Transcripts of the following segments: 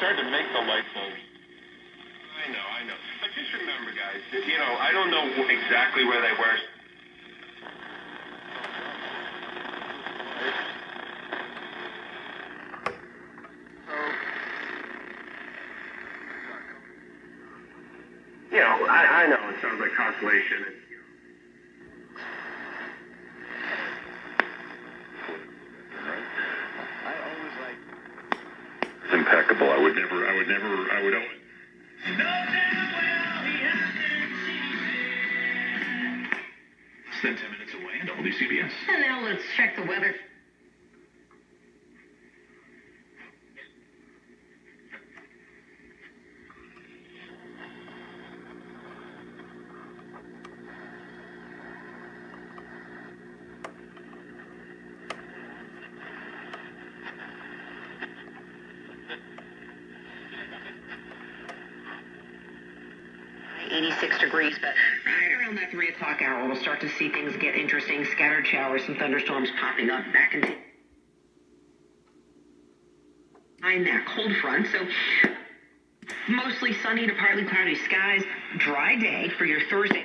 the light bulbs. I know, I know. But just remember, guys, that, you know, I don't know exactly where they were. You know, I, I know it sounds like consolation. And, I always like. It's impeccable. I would never, I would never, I would always. 10 minutes away and WCBS. And now let's check the weather. Eighty-six degrees, but right around that three o'clock hour, we'll start to see things get interesting. Scattered showers and thunderstorms popping up back into behind that cold front. So mostly sunny to partly cloudy skies. Dry day for your Thursday.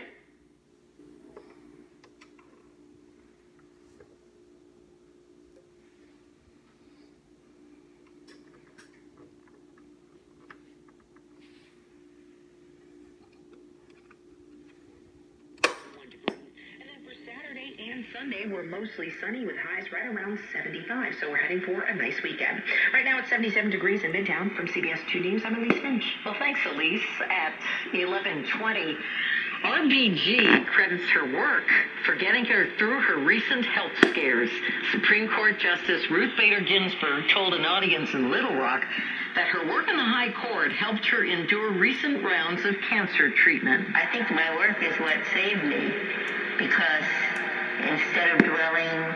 And Sunday, we're mostly sunny with highs right around 75. So we're heading for a nice weekend. Right now it's 77 degrees in Midtown. From CBS 2 News, I'm Elise Finch. Well, thanks, Elise. At 11:20, RBG credits her work for getting her through her recent health scares. Supreme Court Justice Ruth Bader Ginsburg told an audience in Little Rock that her work in the High Court helped her endure recent rounds of cancer treatment. I think my work is what saved me because instead of dwelling